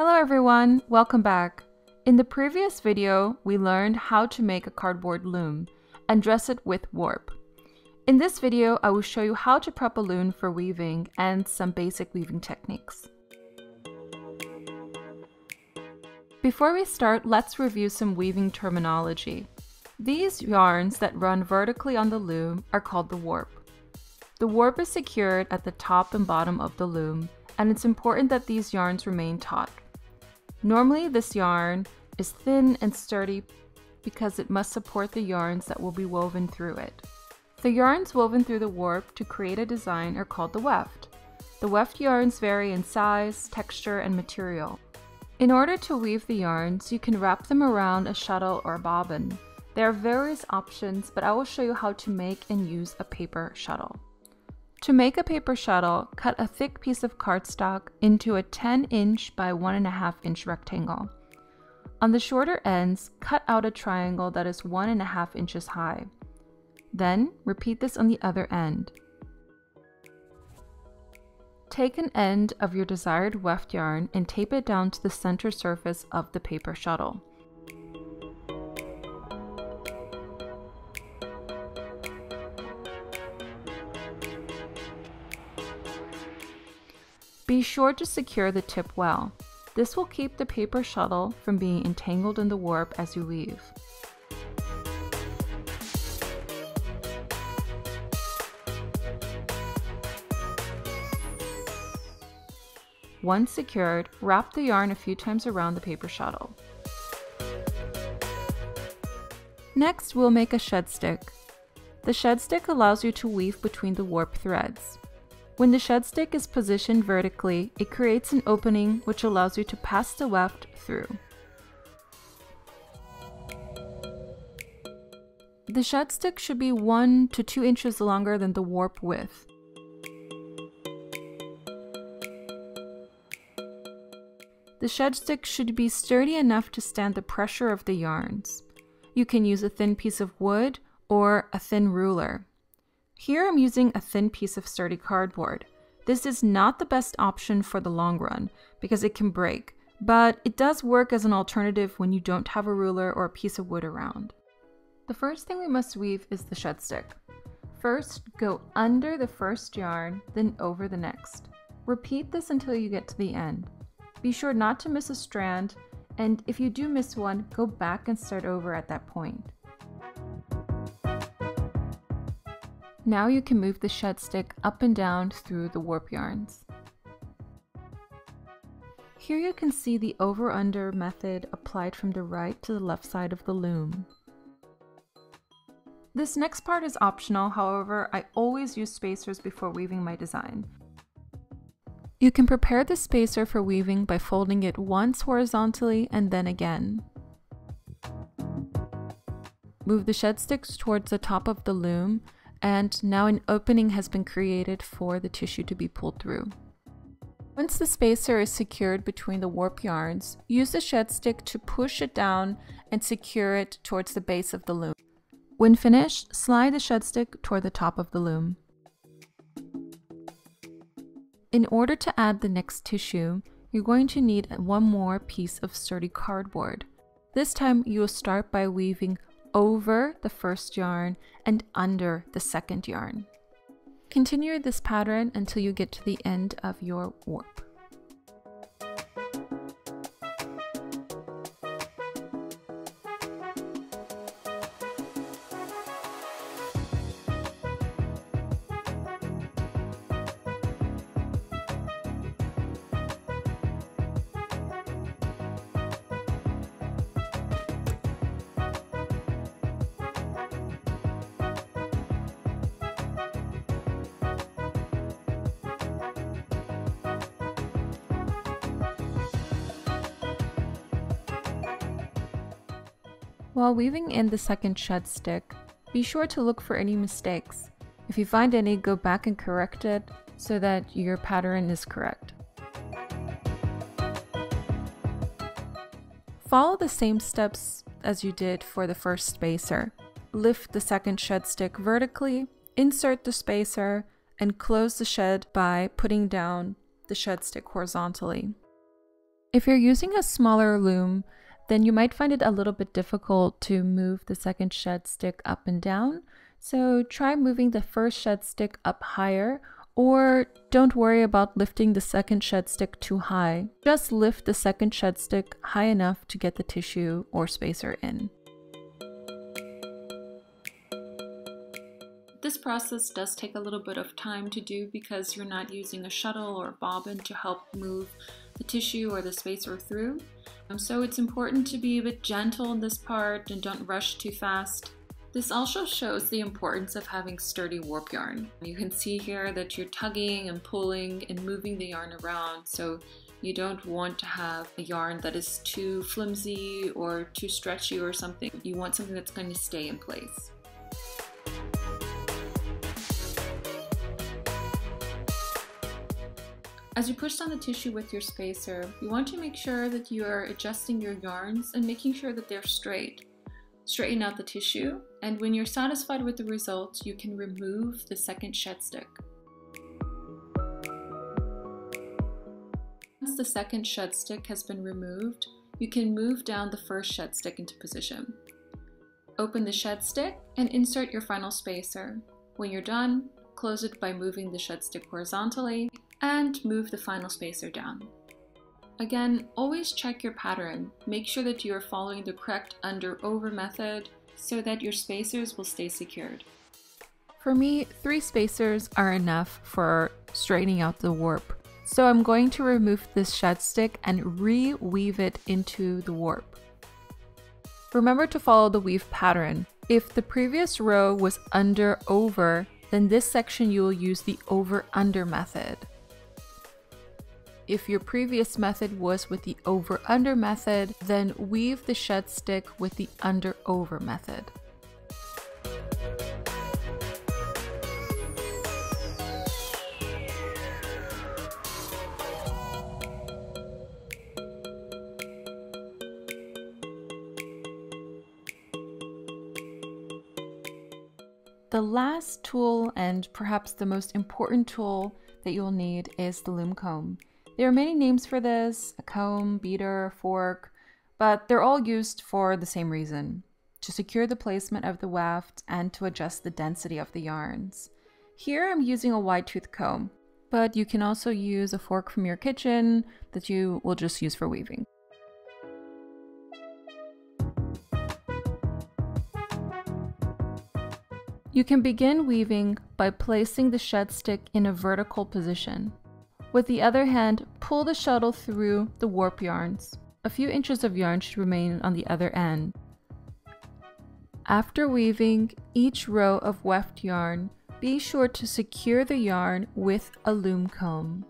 Hello everyone, welcome back. In the previous video, we learned how to make a cardboard loom and dress it with warp. In this video, I will show you how to prep a loom for weaving and some basic weaving techniques. Before we start, let's review some weaving terminology. These yarns that run vertically on the loom are called the warp. The warp is secured at the top and bottom of the loom, and it's important that these yarns remain taut. Normally this yarn is thin and sturdy because it must support the yarns that will be woven through it. The yarns woven through the warp to create a design are called the weft. The weft yarns vary in size, texture, and material. In order to weave the yarns, you can wrap them around a shuttle or bobbin. There are various options, but I will show you how to make and use a paper shuttle. To make a paper shuttle, cut a thick piece of cardstock into a 10 inch by 1.5 inch rectangle. On the shorter ends, cut out a triangle that is 1.5 inches high. Then, repeat this on the other end. Take an end of your desired weft yarn and tape it down to the center surface of the paper shuttle. Be sure to secure the tip well. This will keep the paper shuttle from being entangled in the warp as you weave. Once secured, wrap the yarn a few times around the paper shuttle. Next, we'll make a shed stick. The shed stick allows you to weave between the warp threads. When the shed stick is positioned vertically, it creates an opening which allows you to pass the weft through. The shed stick should be 1 to 2 inches longer than the warp width. The shed stick should be sturdy enough to stand the pressure of the yarns. You can use a thin piece of wood or a thin ruler. Here I'm using a thin piece of sturdy cardboard. This is not the best option for the long run because it can break, but it does work as an alternative when you don't have a ruler or a piece of wood around. The first thing we must weave is the shed stick. First, go under the first yarn, then over the next. Repeat this until you get to the end. Be sure not to miss a strand, and if you do miss one, go back and start over at that point. Now you can move the shed stick up and down through the warp yarns. Here you can see the over-under method applied from the right to the left side of the loom. This next part is optional, however, I always use spacers before weaving my design. You can prepare the spacer for weaving by folding it once horizontally and then again. Move the shed sticks towards the top of the loom and now an opening has been created for the tissue to be pulled through. Once the spacer is secured between the warp yarns, use the shed stick to push it down and secure it towards the base of the loom. When finished, slide the shed stick toward the top of the loom. In order to add the next tissue, you're going to need one more piece of sturdy cardboard. This time you will start by weaving over the first yarn and under the second yarn. Continue this pattern until you get to the end of your warp. While weaving in the second shed stick, be sure to look for any mistakes. If you find any, go back and correct it so that your pattern is correct. Follow the same steps as you did for the first spacer. Lift the second shed stick vertically, insert the spacer, and close the shed by putting down the shed stick horizontally. If you're using a smaller loom, then you might find it a little bit difficult to move the second shed stick up and down. So try moving the first shed stick up higher or don't worry about lifting the second shed stick too high. Just lift the second shed stick high enough to get the tissue or spacer in. This process does take a little bit of time to do because you're not using a shuttle or bobbin to help move the tissue or the spacer through. Um, so it's important to be a bit gentle in this part and don't rush too fast. This also shows the importance of having sturdy warp yarn. You can see here that you're tugging and pulling and moving the yarn around, so you don't want to have a yarn that is too flimsy or too stretchy or something. You want something that's going to stay in place. As you push down the tissue with your spacer, you want to make sure that you are adjusting your yarns and making sure that they're straight. Straighten out the tissue, and when you're satisfied with the result, you can remove the second shed stick. Once the second shed stick has been removed, you can move down the first shed stick into position. Open the shed stick and insert your final spacer. When you're done, close it by moving the shed stick horizontally and move the final spacer down. Again, always check your pattern. Make sure that you are following the correct under-over method so that your spacers will stay secured. For me, three spacers are enough for straightening out the warp. So I'm going to remove this shed stick and re-weave it into the warp. Remember to follow the weave pattern. If the previous row was under over, then this section you will use the over under method. If your previous method was with the over-under method, then weave the shed stick with the under-over method. The last tool and perhaps the most important tool that you'll need is the loom comb. There are many names for this a comb, beater, fork, but they're all used for the same reason to secure the placement of the weft and to adjust the density of the yarns. Here I'm using a wide tooth comb, but you can also use a fork from your kitchen that you will just use for weaving. You can begin weaving by placing the shed stick in a vertical position. With the other hand, pull the shuttle through the warp yarns. A few inches of yarn should remain on the other end. After weaving each row of weft yarn, be sure to secure the yarn with a loom comb.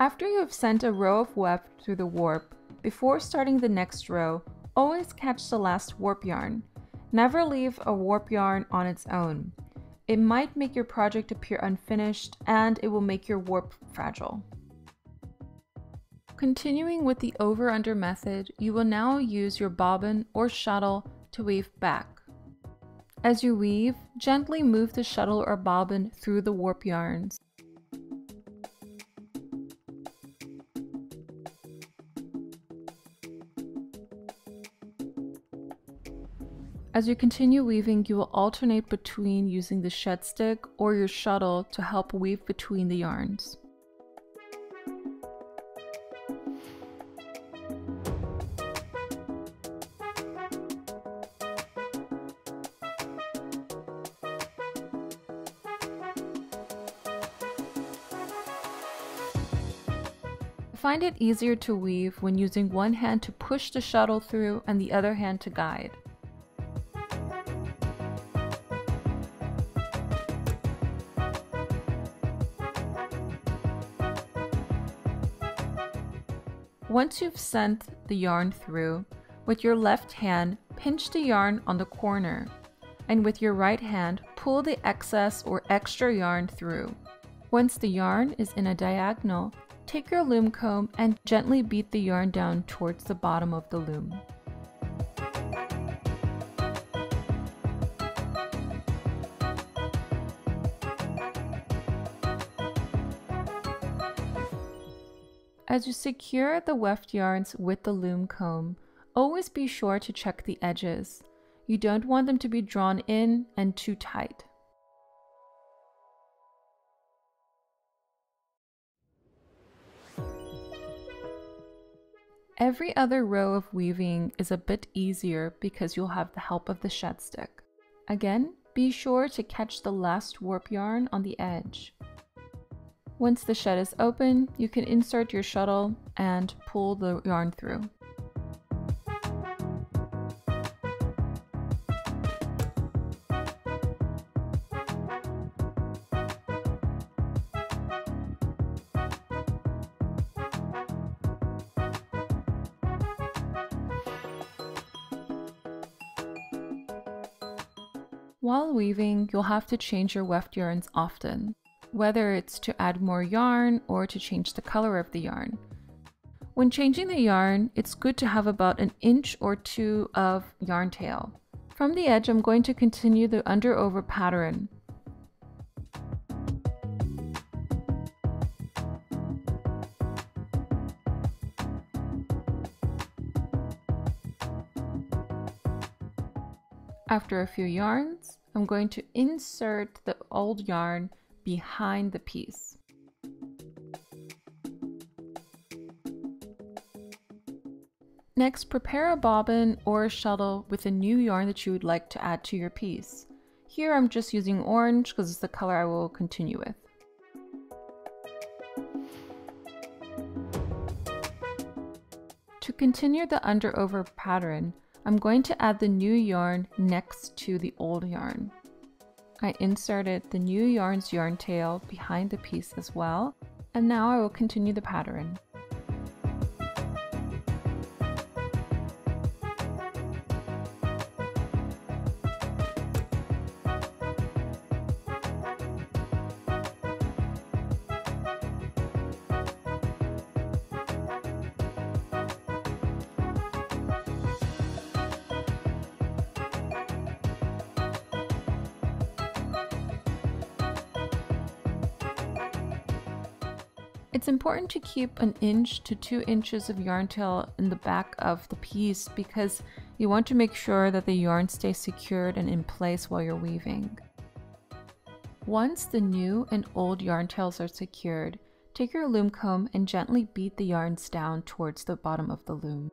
After you have sent a row of weft through the warp, before starting the next row, always catch the last warp yarn. Never leave a warp yarn on its own. It might make your project appear unfinished and it will make your warp fragile. Continuing with the over-under method, you will now use your bobbin or shuttle to weave back. As you weave, gently move the shuttle or bobbin through the warp yarns. As you continue weaving, you will alternate between using the shed stick or your shuttle to help weave between the yarns. find it easier to weave when using one hand to push the shuttle through and the other hand to guide. Once you've sent the yarn through, with your left hand, pinch the yarn on the corner, and with your right hand, pull the excess or extra yarn through. Once the yarn is in a diagonal, take your loom comb and gently beat the yarn down towards the bottom of the loom. As you secure the weft yarns with the loom comb, always be sure to check the edges. You don't want them to be drawn in and too tight. Every other row of weaving is a bit easier because you'll have the help of the shed stick. Again, be sure to catch the last warp yarn on the edge. Once the shed is open, you can insert your shuttle and pull the yarn through. While weaving, you'll have to change your weft yarns often, whether it's to add more yarn or to change the color of the yarn. When changing the yarn, it's good to have about an inch or two of yarn tail. From the edge, I'm going to continue the under over pattern. After a few yarns, I'm going to insert the old yarn behind the piece. Next, prepare a bobbin or a shuttle with a new yarn that you would like to add to your piece. Here I'm just using orange because it's the color I will continue with. To continue the under over pattern, I'm going to add the new yarn next to the old yarn. I inserted the new yarn's yarn tail behind the piece as well, and now I will continue the pattern. It's important to keep an inch to two inches of yarn tail in the back of the piece because you want to make sure that the yarn stays secured and in place while you're weaving. Once the new and old yarn tails are secured, take your loom comb and gently beat the yarns down towards the bottom of the loom.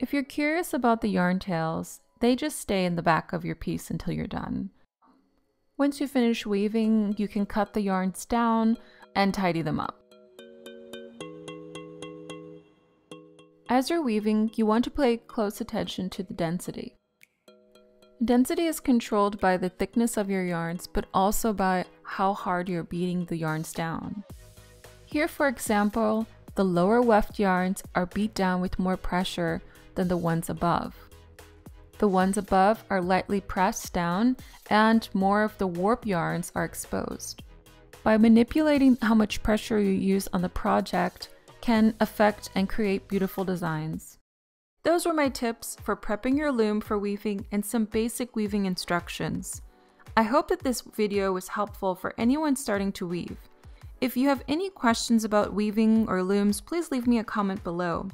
If you're curious about the yarn tails, they just stay in the back of your piece until you're done. Once you finish weaving, you can cut the yarns down and tidy them up. As you're weaving, you want to pay close attention to the density. Density is controlled by the thickness of your yarns, but also by how hard you're beating the yarns down. Here, for example, the lower weft yarns are beat down with more pressure than the ones above. The ones above are lightly pressed down and more of the warp yarns are exposed. By manipulating how much pressure you use on the project can affect and create beautiful designs. Those were my tips for prepping your loom for weaving and some basic weaving instructions. I hope that this video was helpful for anyone starting to weave. If you have any questions about weaving or looms, please leave me a comment below.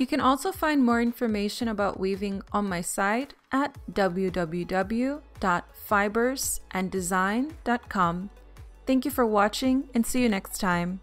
You can also find more information about weaving on my site at www.fibersanddesign.com. Thank you for watching and see you next time.